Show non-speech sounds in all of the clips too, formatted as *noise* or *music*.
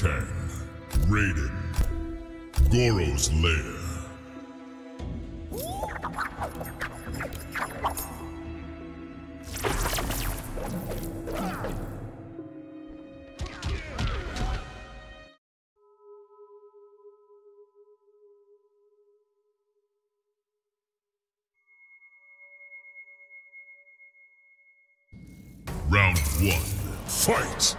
Kang, Raiden, Goro's Lair. Round one, fight!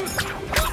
Ah!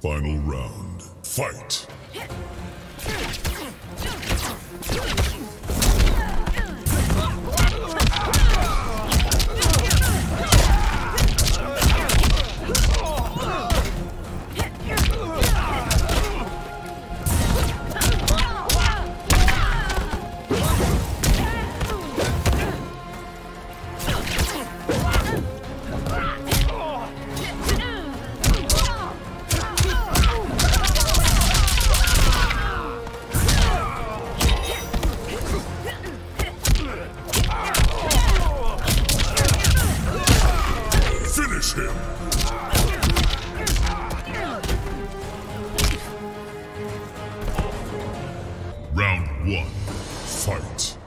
Final round. Fight! *laughs* Round one. Fight!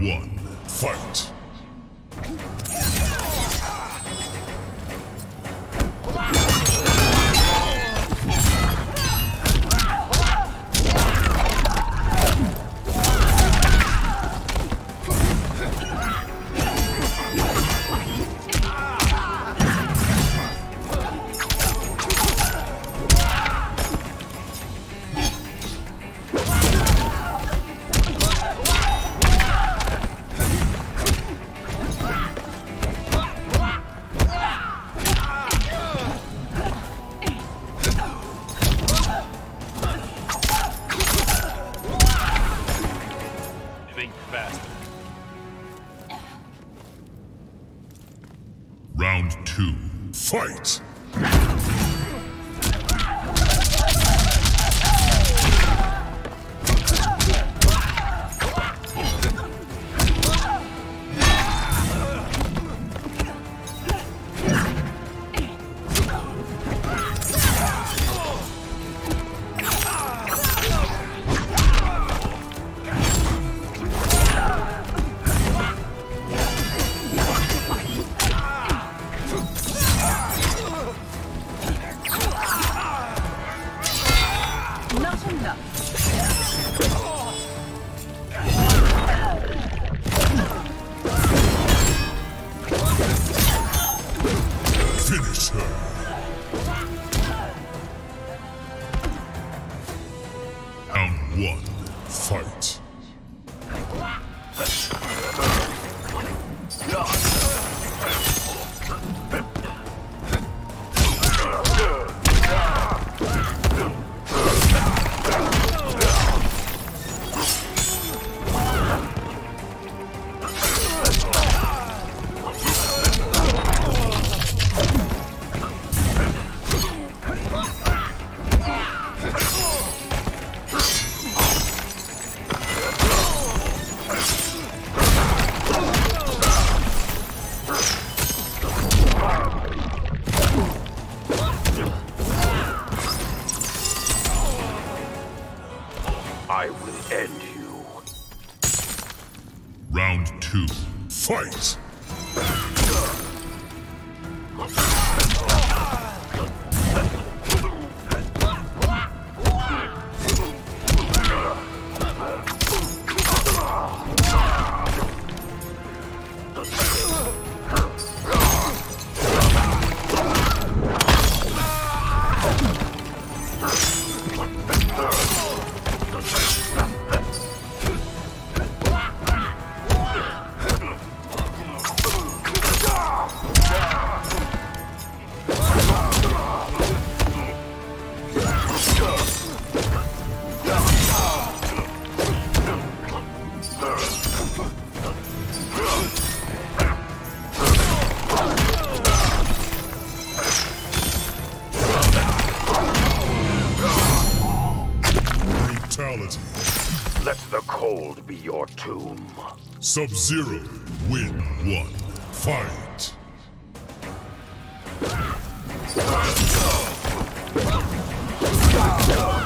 One, fight! Round two. Fight! One. Fight! Brutality. Let the cold be your tomb. Sub-Zero. Win one. Fight! You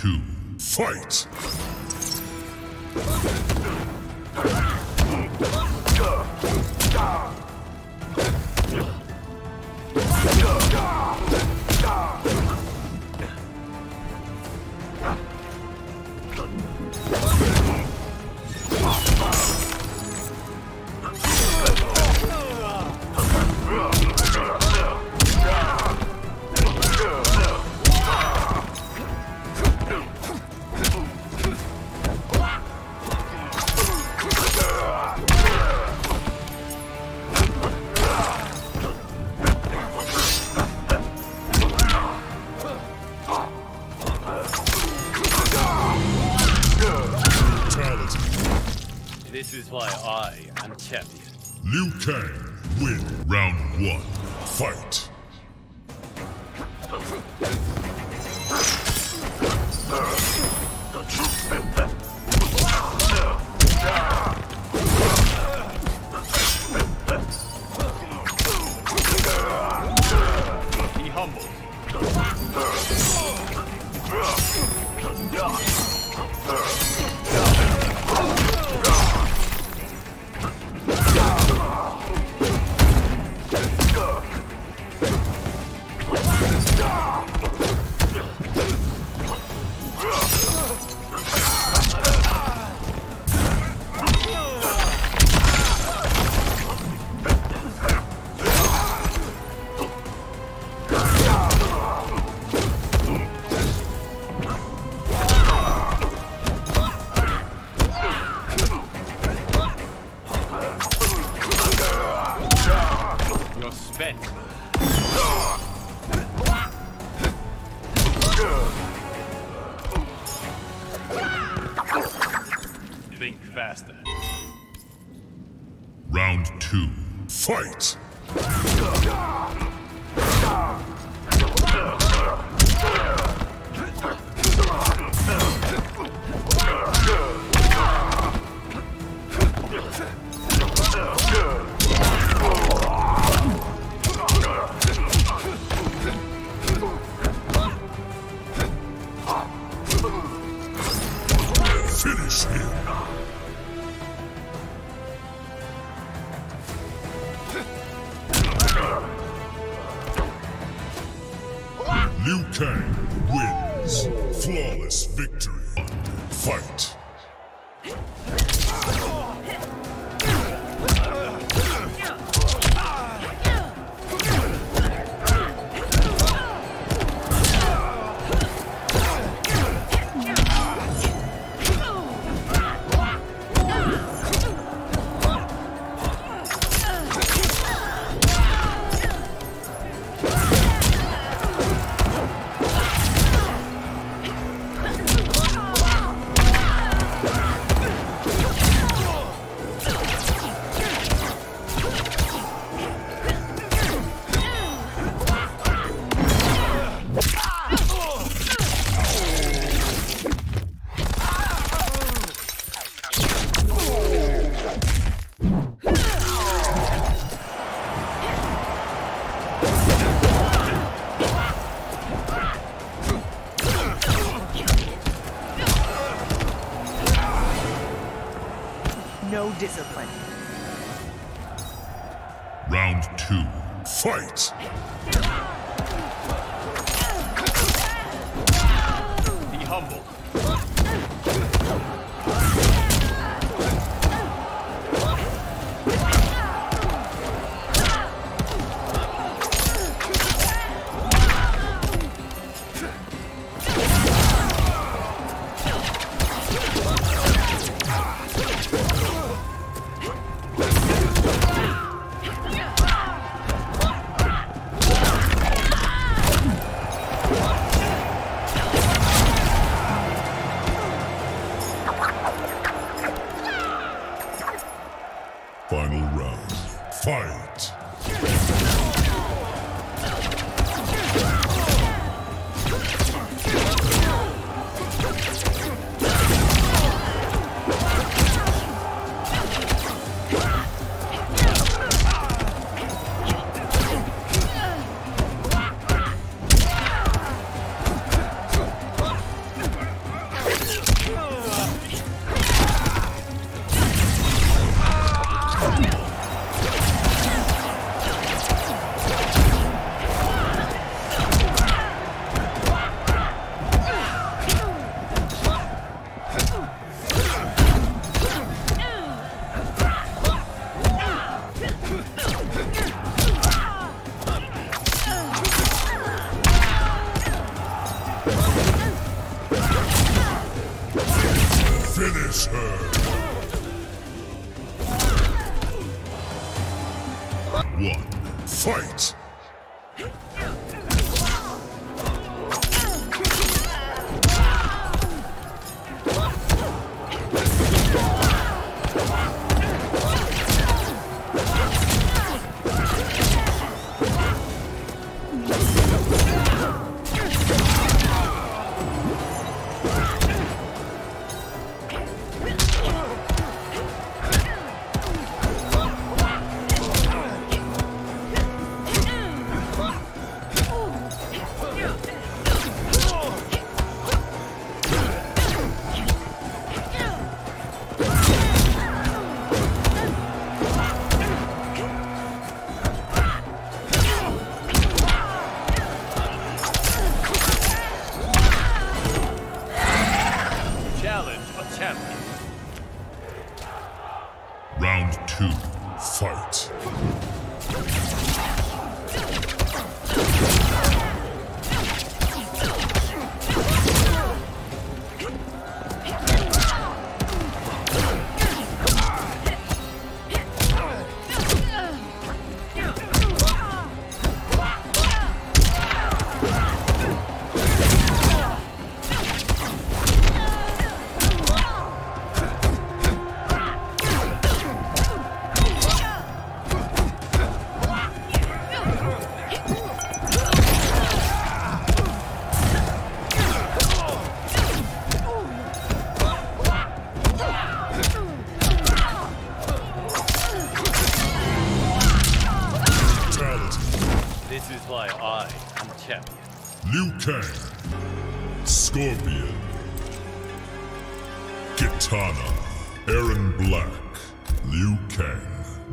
two. Fight! Is why I am champion. Liu Kang. Win. Round one. Fight!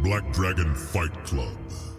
Black Dragon Fight Club.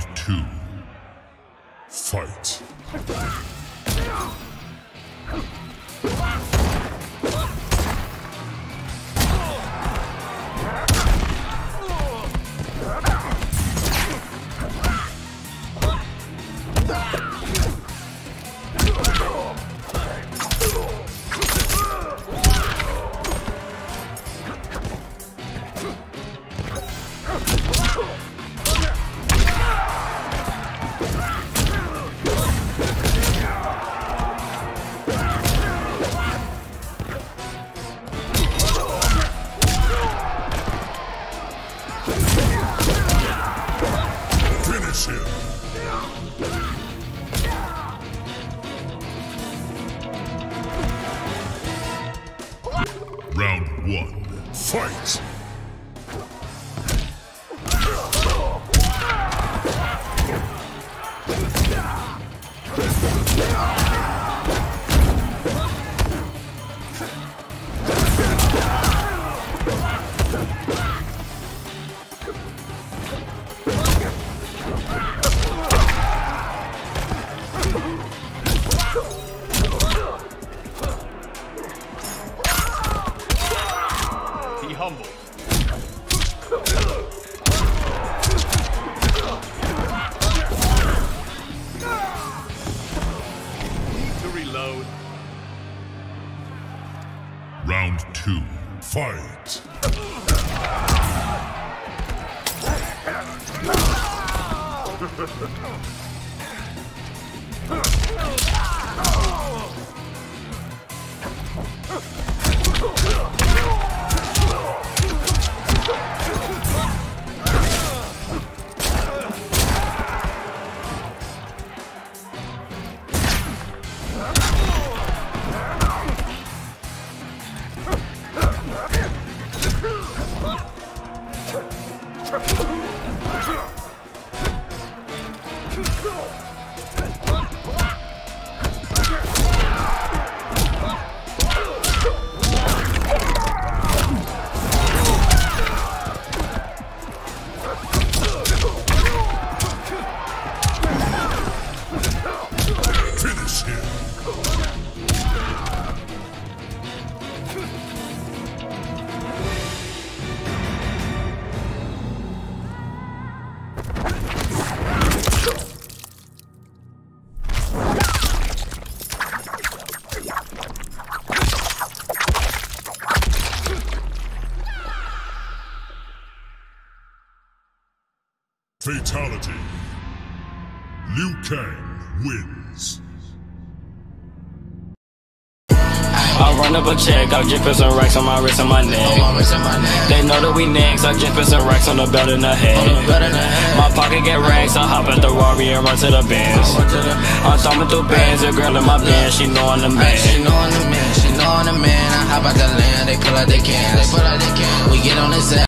Round two. Fight. One. Fight. Be humble. Need to reload. Round two. Fight. Finish him. Fatality. Liu Kang wins. I just put some racks on my wrist and my neck. They know that we next, I put some racks on the belt and the head. My pocket get racks, I hop at the Rari and run to the Benz. I'm thumbing through bands, a girl in my band, she knowin' the man. She knowin' the man, she knowin' the man. I hop out the land, they pull out they cans, they pull out they cans. We get on this